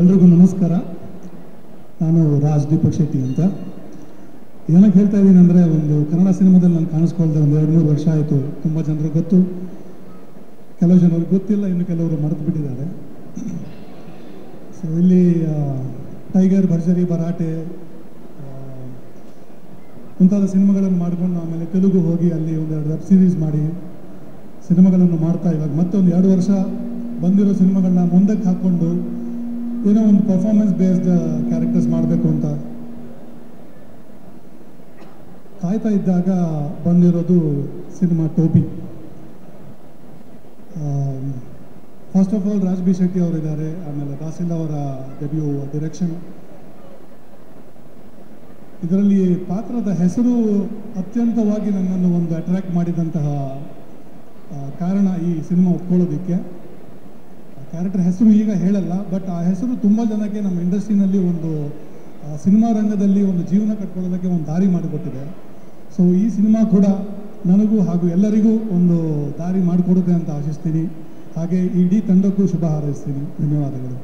ಎಲ್ರಿಗೂ ನಮಸ್ಕಾರ. ನಾನು ರಾಜ್ ದೀಪಕ್ ಶೆಟ್ಟಿ ಅಂತ. ಏನಕ್ಕೆ ಹೇಳ್ತಾ ಇದ್ದೀನಿ ಅಂದರೆ ಒಂದು ಕನ್ನಡ ಸಿನಿಮಾದಲ್ಲಿ ನಾನು ಕಾಣಿಸ್ಕೊಳ್ದೆ ಒಂದು ಎರಡು ಮೂರು ವರ್ಷ ಆಯಿತು. ತುಂಬ ಜನರಿಗೆ ಗೊತ್ತು. ಕೆಲವು ಜನರಿಗೆ ಗೊತ್ತಿಲ್ಲ, ಇನ್ನು ಕೆಲವರು ಮರೆತು ಬಿಟ್ಟಿದ್ದಾರೆ. ಸೊ ಇಲ್ಲಿ ಟೈಗರ್, ಭರ್ಜರಿ, ಭರಾಟೆ ಮುಂತಾದ ಸಿನಿಮಾಗಳನ್ನು ಮಾಡಿಕೊಂಡು ಆಮೇಲೆ ತೆಲುಗು ಹೋಗಿ ಅಲ್ಲಿ ಒಂದೆರಡು ವೆಬ್ ಸೀರೀಸ್ ಮಾಡಿ ಸಿನಿಮಾಗಳನ್ನು ಮಾಡ್ತಾ ಇವಾಗ ಮತ್ತೆ ಒಂದು ಎರಡು ವರ್ಷ ಬಂದಿರೋ ಸಿನಿಮಾಗಳನ್ನ ಮುಂದಕ್ಕೆ ಹಾಕ್ಕೊಂಡು ಏನೋ ಒಂದು ಪರ್ಫಾರ್ಮೆನ್ಸ್ ಬೇಸ್ಡ್ ಕ್ಯಾರೆಕ್ಟರ್ಸ್ ಮಾಡಬೇಕು ಅಂತ. ಕಾಯ್ತಾ ಇದ್ದಾಗ ಬಂದಿರೋದು cinema Toby. First of all Raj B Shetty ಅವರಿದ್ದಾರೆ, ಆಮೇಲೆ ದಾಸಿಲ್ ಅವರ ಡೆಬ್ಯೂ ಡಿರೆಕ್ಷನ್ ಇದರಲ್ಲಿ ಪಾತ್ರದ ಹೆಸರು ಅತ್ಯಂತವಾಗಿ ನನ್ನನ್ನು ಒಂದು ಅಟ್ರಾಕ್ಟ್ ಮಾಡಿದಂತಹ ಕಾರಣ ಈ ಸಿನಿಮಾ ಒಪ್ಕೊಳ್ಳೋದಕ್ಕೆ. ಕ್ಯಾರೆಕ್ಟರ್ ಹೆಸರು ಈಗ ಹೇಳಲ್ಲ ಬಟ್ ಆ ಹೆಸರು ತುಂಬ ಜನಕ್ಕೆ ನಮ್ಮ ಇಂಡಸ್ಟ್ರಿನಲ್ಲಿ ಒಂದು ಸಿನಿಮಾ ರಂಗದಲ್ಲಿ ಒಂದು ಜೀವನ ಕಟ್ಕೊಳ್ಳೋದಕ್ಕೆ ಒಂದು ದಾರಿ ಮಾಡಿಕೊಟ್ಟಿದೆ. ಸೊ ಈ ಸಿನಿಮಾ ಕೂಡ ನನಗೂ ಹಾಗೂ ಎಲ್ಲರಿಗೂ ಒಂದು ದಾರಿ ಮಾಡಿಕೊಡುತ್ತೆ ಅಂತ ಆಶಿಸ್ತೀನಿ. ಹಾಗೆ ಇಡೀ ತಂಡಕ್ಕೂ ಶುಭ ಹಾರೈಸ್ತೀನಿ. ಧನ್ಯವಾದಗಳು.